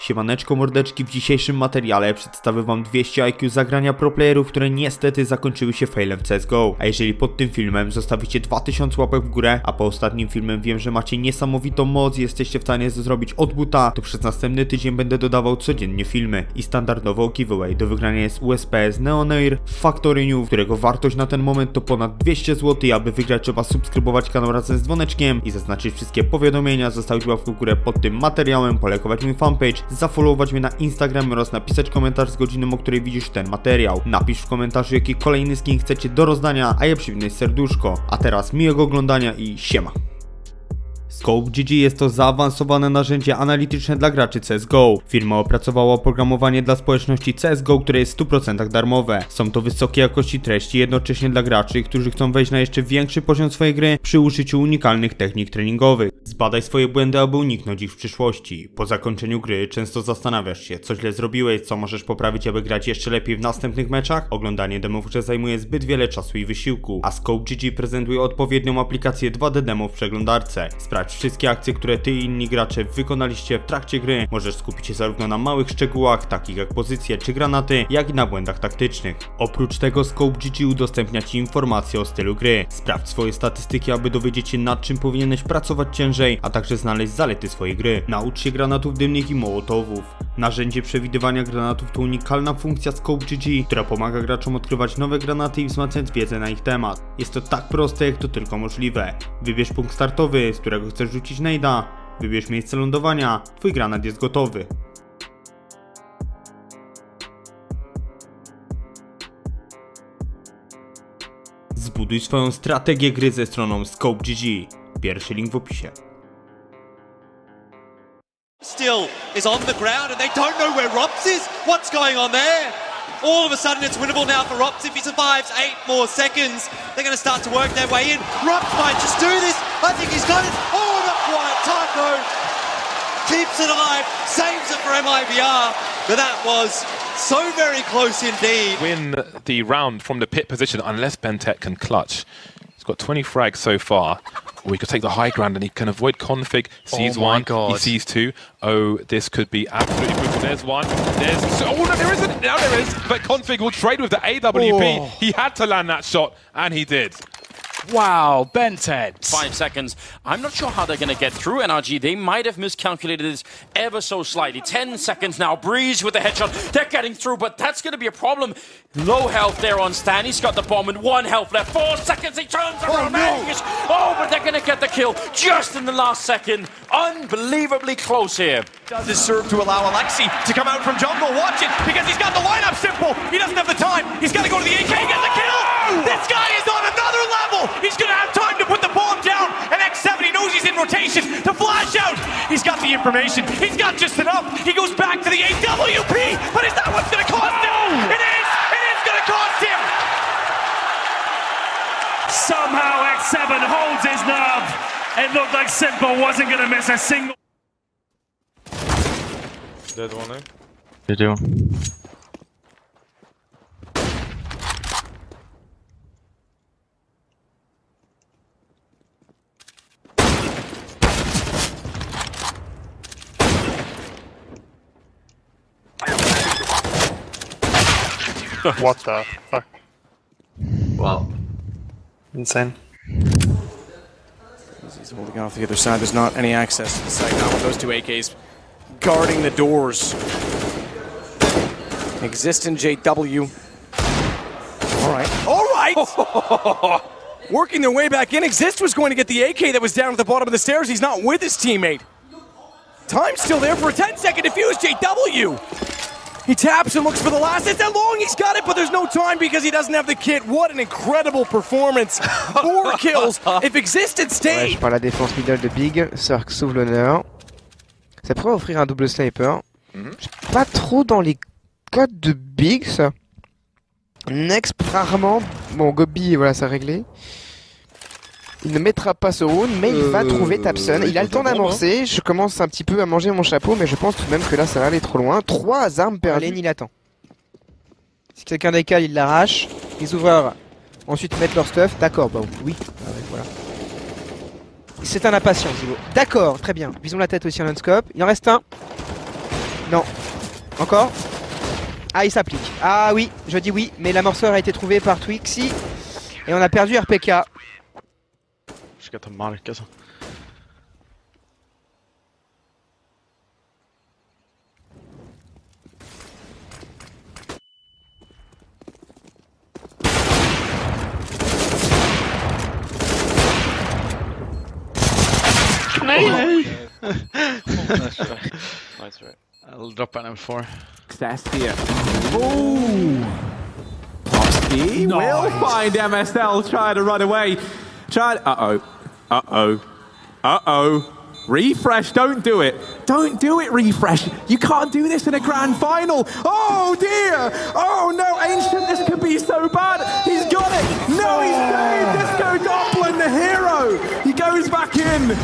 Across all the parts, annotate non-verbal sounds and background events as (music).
Siemaneczko mordeczki, w dzisiejszym materiale przedstawię wam 200 IQ zagrania proplayerów, które niestety zakończyły się failem w CSGO. A jeżeli pod tym filmem zostawicie 2000 łapek w górę, a po ostatnim filmem wiem, że macie niesamowitą moc i jesteście w stanie zrobić od buta, to przez następny tydzień będę dodawał codziennie filmy. I standardowo giveaway do wygrania jest USP z Neonair w Factory którego wartość na ten moment to ponad 200 zł, aby wygrać trzeba subskrybować kanał razem z dzwoneczkiem i zaznaczyć wszystkie powiadomienia, zostawić łapkę w górę pod tym materiałem, polekować mój fanpage, zafollowować mnie na Instagramie oraz napisać komentarz z godziną, o której widzisz ten materiał. Napisz w komentarzu, jaki kolejny skin chcecie do rozdania, a ja przywinę serduszko. A teraz miłego oglądania i siema. Scope GG jest to zaawansowane narzędzie analityczne dla graczy CSGO. Firma opracowała oprogramowanie dla społeczności CSGO, które jest w 100% darmowe. Są to wysokiej jakości treści jednocześnie dla graczy, którzy chcą wejść na jeszcze większy poziom swojej gry przy użyciu unikalnych technik treningowych. Zbadaj swoje błędy, aby uniknąć ich w przyszłości. Po zakończeniu gry często zastanawiasz się, co źle zrobiłeś, co możesz poprawić, aby grać jeszcze lepiej w następnych meczach. Oglądanie demów grze zajmuje zbyt wiele czasu i wysiłku, a Scope GG prezentuje odpowiednią aplikację 2D demo w przeglądarce. Sprawdź wszystkie akcje, które ty i inni gracze wykonaliście w trakcie gry. Możesz skupić się zarówno na małych szczegółach, takich jak pozycje czy granaty, jak i na błędach taktycznych. Oprócz tego Scope GG udostępnia ci informacje o stylu gry. Sprawdź swoje statystyki, aby dowiedzieć się nad czym powinieneś pracować ciężej, a także znaleźć zalety swojej gry. Naucz się granatów dymnych i mołotowów. Narzędzie przewidywania granatów to unikalna funkcja Scope GG, która pomaga graczom odkrywać nowe granaty i wzmacniać wiedzę na ich temat. Jest to tak proste jak to tylko możliwe. Wybierz punkt startowy, z którego chcesz rzucić nejda, wybierz miejsce lądowania, twój granat jest gotowy. Zbuduj swoją strategię gry ze stroną Scope GG. Pierwszy link w opisie. still is on the ground and they don't know where Rops is. What's going on there? All of a sudden it's winnable now for Rops if he survives eight more seconds. They're going to start to work their way in. Rops might just do this. I think he's got it. Oh, not keeps it alive, saves it for MIBR. But that was so very close indeed. win the round from the pit position unless Bentek can clutch. He's got 20 frags so far. Or he could take the high ground and he can avoid config. Oh sees Oh my one, he sees two. Oh, this could be absolutely brutal. There's one. There's oh no, there isn't. Now there is. But config will trade with the AWP. Oh. He had to land that shot, and he did. Wow, Bented. five seconds. I'm not sure how they're going to get through NRG. They might have miscalculated this ever so slightly. 10 seconds now. Breeze with the headshot. They're getting through, but that's going to be a problem. Low health there on Stan. He's got the bomb and one health left. Four seconds. He turns oh, around. Mangus. Oh, but they're going to get the kill just in the last second. Unbelievably close here. does is serve to allow Alexi to come out from jungle. Watch it, because he's got the lineup simple. He doesn't have the time. He's got to go to the AK, get the kill. This guy is on another level. He's going to have time to put the bomb down. And X7, he knows he's in rotation to flash out. He's got the information. He's got just enough. He goes back to the AWP, but is that what's going to cost him? It is. It is going to cost him. Somehow X7 holds his nerve. It looked like s1mple wasn't going to miss a single. Dead one. Eh? (laughs) What the fuck? Wow. Insane. He's holding off the other side. There's not any access to the site now with those two AKs guarding the doors. Existent JW. All right. All right. (laughs) Working their way back in. Exist was going to get the AK that was down at the bottom of the stairs. He's not with his teammate. Time's still there for a 10 second defuse. JW. He taps and looks for the last. It's that long. He's got it, but there's no time because he doesn't have the kit. What an incredible performance. Four (laughs) kills. If Exist had Ouais, stayed. je prends la défense middle de Big, Cirque s'ouvre l'honneur. Ça pourrait offrir un double sniper. Je suis Pas trop dans les codes de Big, ça. Next, rarement. Bon, Gobi, voilà, ça réglé. Il ne mettra pas ce round, mais il va Euh, trouver Tapson. Il a le temps d'amorcer. Je commence un petit peu à manger mon chapeau, mais je pense tout de même que là, ça va aller trop loin. Trois armes perdues. Il attend. Si quelqu'un décale, il l'arrache. Les ouvreurs, ensuite mettent leur stuff. D'accord, bah oui. Ah ouais, voilà. C'est un impatient. D'accord, très bien. Visons la tête aussi en non-scope. Il en reste un. Non. Encore Ah, il s'applique. Ah oui, je dis oui, mais l'amorceur a été trouvé par Twixy. Et on a perdu RPK. Ska ta mark alltså. Nej! Nej! (laughs) nice try. Nice try. I'll drop an M4. Success here. Ooh! Popsky will find MSL trying to run away. Try. Uh oh. Uh oh. Uh oh. Refresh, don't do it. Don't do it, Refresh. You can't do this in a grand final. Oh dear. Oh no, Ancient, this could be so bad. He's got it. No, he's saved. Disco Goblin, the hero. He goes back in.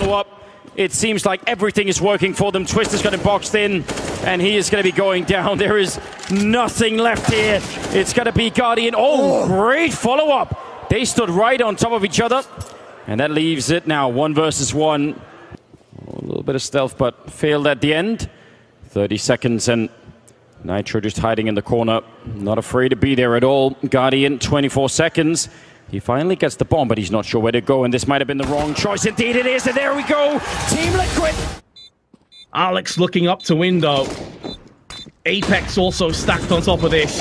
Follow up. It seems like everything is working for them. Twister's got him boxed in, and he is going to be going down. (laughs) There is nothing left here. It's going to be Guardian. Oh, great follow up. They stood right on top of each other, and that leaves it now one versus one. A little bit of stealth, but failed at the end. 30 seconds, and Nitro just hiding in the corner. Not afraid to be there at all. Guardian, 24 seconds. He finally gets the bomb, but he's not sure where to go, and this might have been the wrong choice. Indeed it is, and there we go. Team Liquid. Alex looking up to window. Apex also stacked on top of this.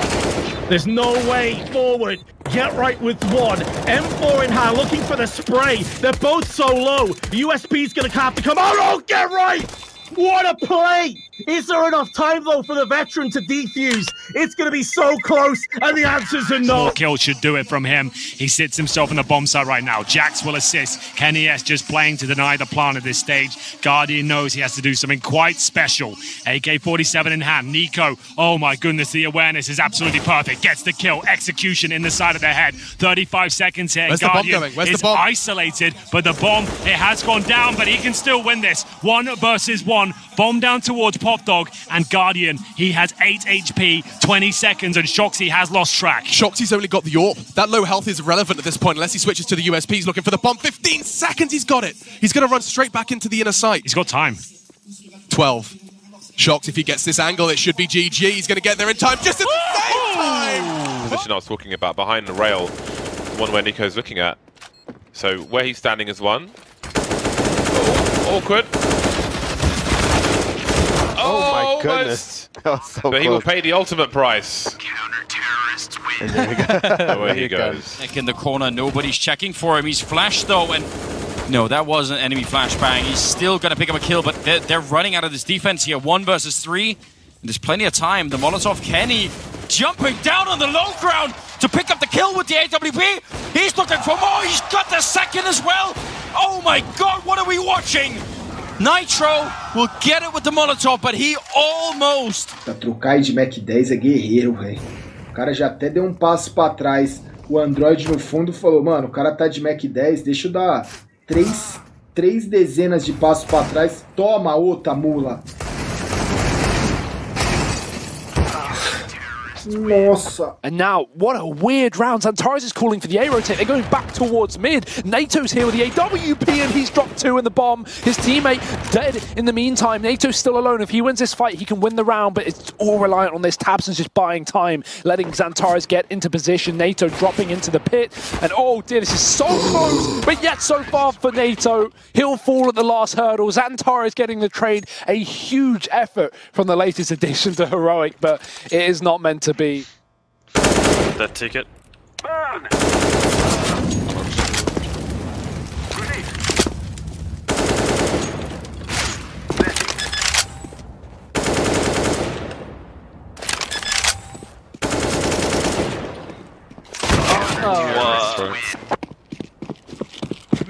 There's no way forward. Get right with one. M4 in hand, looking for the spray. They're both so low. USP's gonna have to come. Oh, get right! What a play! Is there enough time though for the veteran to defuse? It's going to be so close, and the answers are no. Four kills should do it from him. He sits himself on the bomb site right now. Jax will assist. Kenny S just playing to deny the plan at this stage. Guardian knows he has to do something quite special. AK-47 in hand. Nico, oh my goodness, the awareness is absolutely perfect. Gets the kill. Execution in the side of the head. 35 seconds here. Where's the bomb going? Where's the is bomb? isolated, but the bomb, it has gone down, but he can still win this. One versus one. Bomb down towards Pop Dog and Guardian. He has 8 HP, 20 seconds, and Shoxy has lost track. Shoxy's only got the AWP. That low health is irrelevant at this point unless he switches to the USP. He's looking for the bomb. 15 seconds, he's got it. He's going to run straight back into the inner sight. He's got time. 12. Shox, if he gets this angle, it should be GG. He's going to get there in time, just at the same time! position I was talking about, behind the rail, the one where Nico's looking at. So where he's standing is one. Oh, awkward. Oh, oh, my almost. goodness. (laughs) That was so but he will pay the ultimate price. And there we go. (laughs) Away he There you go. goes. Back in the corner, nobody's checking for him. He's flashed though, and no, that was an enemy flashbang. He's still gonna pick up a kill, but they're, they're running out of this defense here. One versus three. And there's plenty of time. The Molotov Kenny jumping down on the low ground to pick up the kill with the AWP. He's looking for more. He's got the second as well. Oh my god, what are we watching? Nitro will get it with the Molotov, but he almost Pra trocar de Mac 10 é guerreiro, velho. O cara já até deu um passo pra trás. O Android no fundo falou, mano, o cara tá de Mac 10, deixa eu dar três, três dezenas de passos pra trás. Toma outra mula. Nossa. And now, what a weird round. Xantares is calling for the A rotate. They're going back towards mid. NATO's here with the AWP and he's dropped two in the bomb. His teammate dead in the meantime. NATO's still alone. If he wins this fight, he can win the round, but it's all reliant on this. Tabson's just buying time, letting Xantares get into position. NATO dropping into the pit. And oh dear, this is so close, but yet so far for NATO. He'll fall at the last hurdle. Xantares getting the trade. A huge effort from the latest addition to Heroic, but it is not meant to be. That ticket. Burn!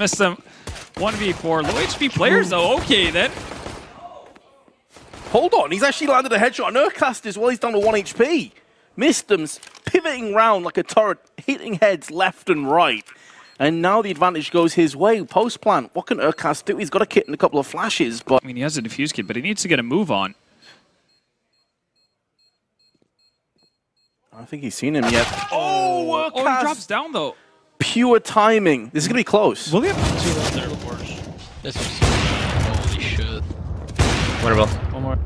Missed them. 1v4. Low HP players though. Okay then. Hold on, he's actually landed a headshot on Urcast as well. He's down to 1 HP. Missed them, pivoting round like a turret, hitting heads left and right. And now the advantage goes his way. Post plant, what can Urcast do? He's got a kit and a couple of flashes, but. I mean, he has a defuse kit, but he needs to get a move on. I don't think he's seen him yet. Oh, Oh, he drops down though. Pure timing. This is going to be close. Will he have This was holy shit. Winner bell. One more.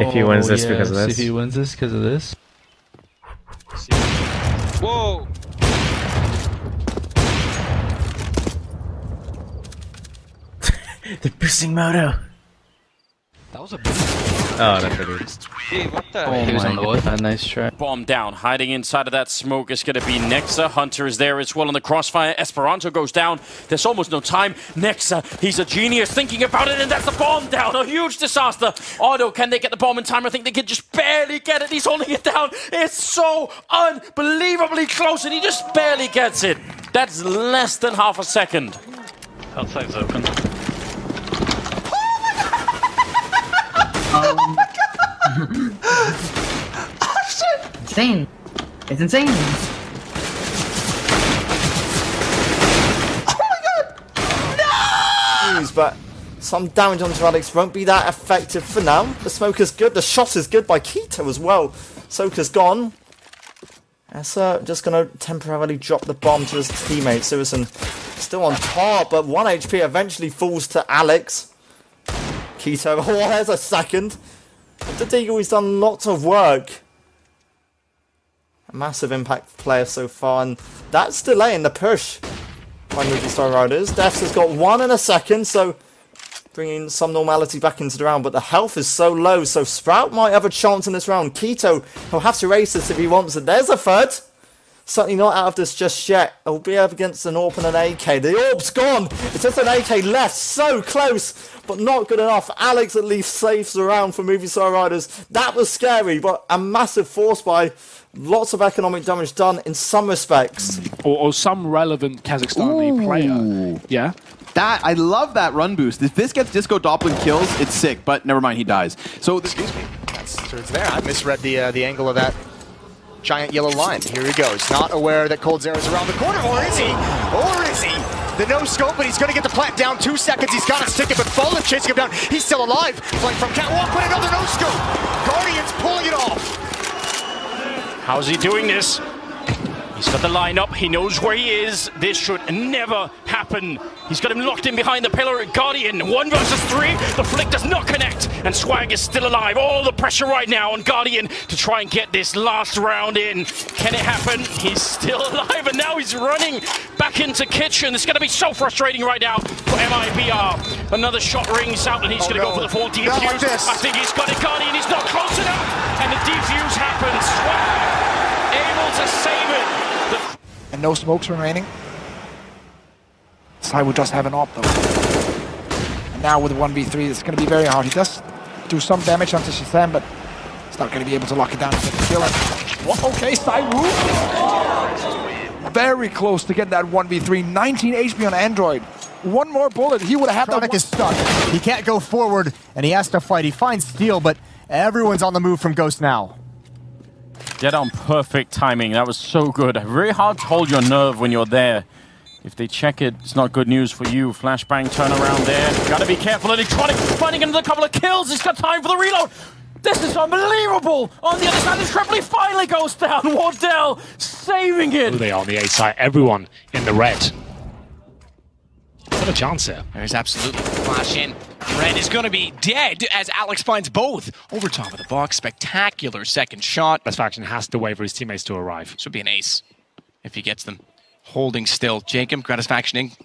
If he wins Oh, this because of yes, this. If he wins this because of this. Whoa! (laughs) They're boosting Moto. That was a boost. Oh, that's what it is. what the? Oh he was my on the wood. God, nice try. Bomb down, hiding inside of that smoke is going to be Nexa. Hunter is there as well in the crossfire. Esperanto goes down. There's almost no time. Nexa, he's a genius thinking about it, and that's the bomb down. A huge disaster. Otto, can they get the bomb in time? I think they can just barely get it. He's holding it down. It's so unbelievably close, and he just barely gets it. That's less than half a second. Outside's open. (laughs) Insane. It's insane. Oh News, but some damage onto Alex won't be that effective for now. The smoke is good. The shot is good by Keto as well. Soka's gone. Essa just going to temporarily drop the bomb to his teammate. Suicide still on top, but 1 HP eventually falls to Alex. Keto, (laughs) oh, there's a second. The Deagle, he's done lots of work. A massive impact player so far, and that's delaying the push by Movie Star Riders. Defs has got one in a second, so bringing some normality back into the round, but the health is so low, so Sprout might have a chance in this round. Keto, he'll have to race this if he wants it. There's a third. Certainly not out of this just yet. It'll be up against an AWP and an AK. The AWP's gone. It's just an AK left. So close, but not good enough. Alex at least saves the round for Movie Star Riders. That was scary, but a massive force by lots of economic damage done in some respects. Or, or some relevant Kazakhstani player. Yeah. That I love that run boost. If this gets Disco Doplan kills, it's sick. But never mind, he dies. So Excuse me. That's so it's there. I misread the uh, the angle of that giant yellow line. Here he goes. Not aware that coldzera's around the corner, or is he? Or is he? The no scope, but he's going to get the plant down. Two seconds. He's got to stick it, but Fallen chasing him down. He's still alive. Playing from catwalk, but another no scope. Guardians pulling it off. How's he doing this? He's got the lineup. He knows where he is. This should never happen. He's got him locked in behind the pillar. at Guardian, one versus three. The flick does not connect, and Swag is still alive. All the pressure right now on Guardian to try and get this last round in. Can it happen? He's still (laughs) alive, and now he's running back into Kitchen. It's going to be so frustrating right now for MIBR. Another shot rings out, and he's Oh, going to no. go for the full Not defuse. like this. I think he's got it. Guardian, he's not close enough, and the defuse happens. Swag able to save it. And no smokes remaining. Sai will just have an op though. And now with 1v3, it's going to be very hard. He does do some damage onto Shazam, but he's not going to be able to lock it down and get the kill. And- What? Okay, Sai Wu. Very close to get that 1v3. 19 HP on Android. One more bullet, he would have had Chronic is stuck. He can't go forward, and he has to fight. He finds Steel, but everyone's on the move from Ghost now. Dead on perfect timing. That was so good. Very hard to hold your nerve when you're there. If they check it, it's not good news for you. Flashbang turnaround there. Gotta be careful. Electronic finding another couple of kills. He's got time for the reload. This is unbelievable. On the other side, the Tripoli finally goes down. (laughs) Wardell saving it. Who they are on the A side. Everyone in the red. What a chance here. There's absolutely flash in. Red is going to be dead as Alex finds both over top of the box. Spectacular second shot. Best faction has to wait for his teammates to arrive. This would be an ace if he gets them. Holding still. Jacob, Gratisfactioning.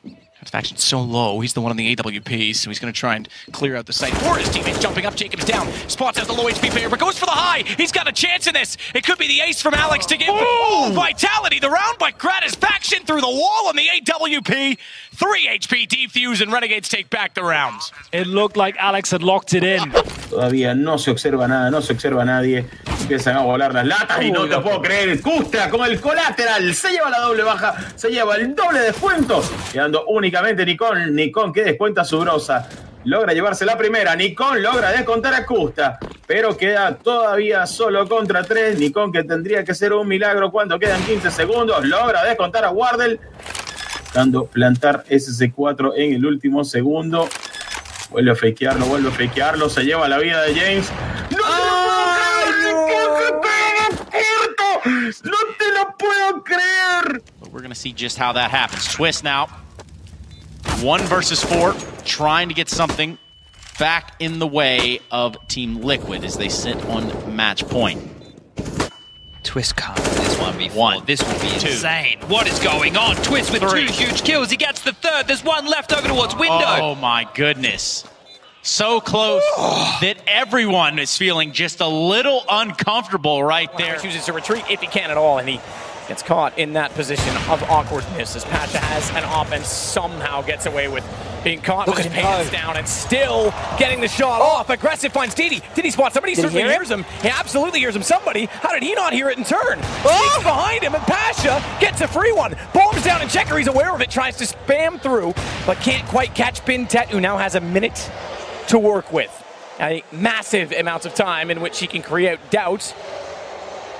Gratisfaction's so low. He's the one on the AWP, so he's going to try and clear out the site. For his teammates jumping up. Jacob's down. Spots out the low HP player, but goes for the high. He's got a chance in this. It could be the ace from Alex to give. Oh, Vitality. The round by Gratisfaction through the wall on the AWP. 3 HP defuse, and Renegades take back the rounds. It looked like Alex had locked it in. Todavía no se observa nada, no se observa a nadie. Empiezan a volar las latas y no te puedo creer. Custra con el colateral. Se lleva la doble baja, se lleva el doble descuento. Quedando únicamente Nikon. Nikon que descuenta su brosa. Logra llevarse la primera. Nikon logra descontar a Custa. Pero queda todavía solo contra tres. Nikon que tendría que ser un milagro cuando quedan 15 segundos. Logra descontar a Wardell. Buscando plantar SC4 en el último segundo. Vuelve a fakearlo, vuelve a fakearlo, se lleva la vida de James. ¡No te lo puedo creer! But we're going to see just how that happens. Twist now. One versus four, trying to get something back in the way of Team Liquid as they sit on match point. Twist can't this 1v1. This would be Two. insane. What is going on? Twist with Three. two huge kills. He gets the third. There's one left over towards window. Oh my goodness. So close (sighs) that everyone is feeling just a little uncomfortable right there. chooses to retreat if he can at all, and he gets caught in that position of awkwardness as Pasha has an op and somehow gets away with being caught Look with his pants go. down and still getting the shot oh. off. Aggressive finds Didi. Didi spots somebody. Did he certainly hear hears him. He absolutely hears him. Somebody. How did he not hear it in turn? Oh. Sneaks behind him and Pasha gets a free one. Bombs down and Checker. He's aware of it. Tries to spam through, but can't quite catch Bintet, who now has a minute to work with. A massive amount of time in which he can create doubt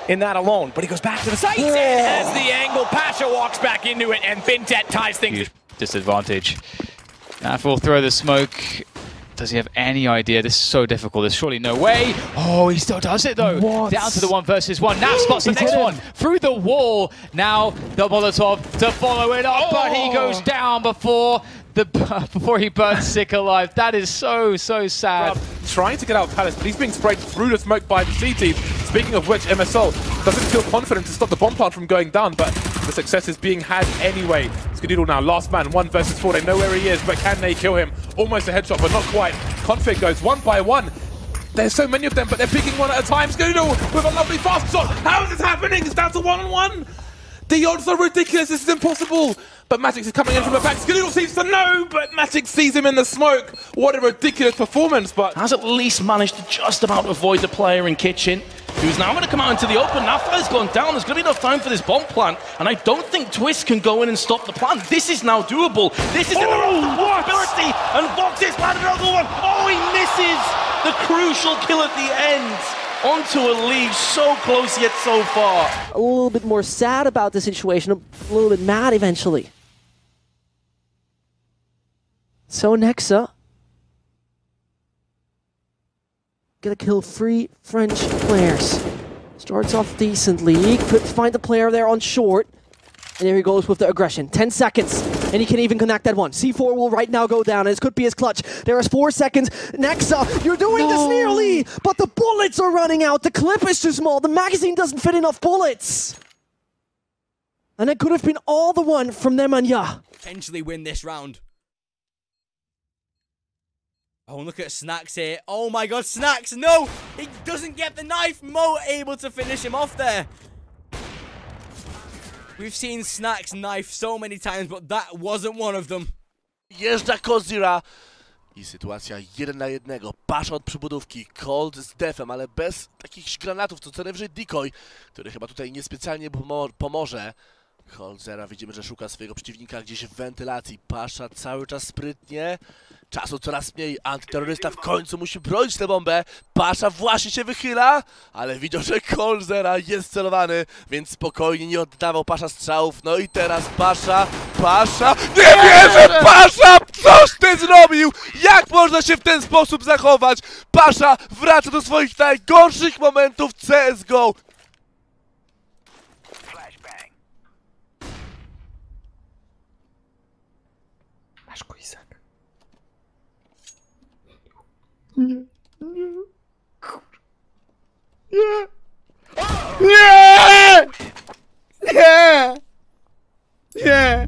in that alone. But he goes back to the sights and has the angle. Pasha walks back into it, and Bintet ties things. Huge disadvantage. Naf will throw the smoke. Does he have any idea? This is so difficult. There's surely no way. Oh, he still does it though. Down to the one versus one. Naf spots the He's next one through the wall. Now the Molotov to follow it up, but he goes down before the (laughs) before he burns sick alive. That is so so sad. Trying to get out of Palace, but he's being sprayed through the smoke by the C team. Speaking of which, MSL doesn't feel confident to stop the bomb plant from going down, but the success is being had anyway. Skadoodle now, last man, one versus four. They know where he is, but can they kill him? Almost a headshot, but not quite. Config goes one by one. There's so many of them, but they're picking one at a time. Skadoodle with a lovely fast shot. How is this happening? It's down to one on one. The odds are ridiculous. This is impossible. But Magic is coming in from the back. Skadoodle seems to know, but Magic sees him in the smoke. What a ridiculous performance, but... Has at least managed to just about avoid the player in kitchen. Who's now going to come out into the open. Now Flair's gone down. There's going to be enough time for this bomb plant. And I don't think Twist can go in and stop the plant. This is now doable. This is in the oh, realm of possibility. And Vox is planted another one. Oh, he misses the crucial kill at the end. Onto a lead. So close yet so far. a little bit more sad about the situation, a little bit mad eventually. So Nexa gonna kill three French players. Starts off decently, could find the player there on short. And there he goes with the aggression. 10 seconds, and he can even connect that one. C4 will right now go down, and this could be his clutch. There is four seconds. Nexa, you're doing this nearly, but the bullets are running out. The clip is too small. The magazine doesn't fit enough bullets. And it could have been all the one from Nemanja. potentially win this round. Oh, look at Snacks here. Oh my god, Snacks, no! He doesn't get the knife. Mo able to finish him off there. We've seen Snacks knife so many times, but that wasn't one of them. Jeżdża Kozira i sytuacja jeden na jednego. Pasza od przybudówki, Cold z defem, ale bez takich granatów, to co najwyżej Decoy, który chyba tutaj niespecjalnie pomo pomoże. Cold Zera widzimy, że szuka swojego przeciwnika gdzieś w wentylacji. Pasza cały czas sprytnie. Czasu coraz mniej. Antyterrorysta w końcu musi bronić tę bombę. Pasza właśnie się wychyla, ale widział, że Cold Zera jest celowany, więc spokojnie nie oddawał Pasza strzałów. No i teraz Pasza, Pasza... Nie wierzę, Pasza! Coś ty zrobił! Jak można się w ten sposób zachować? Pasza wraca do swoich najgorszych momentów CSGO. Masz Kuisak. Nie! Nie! Nie! Nie!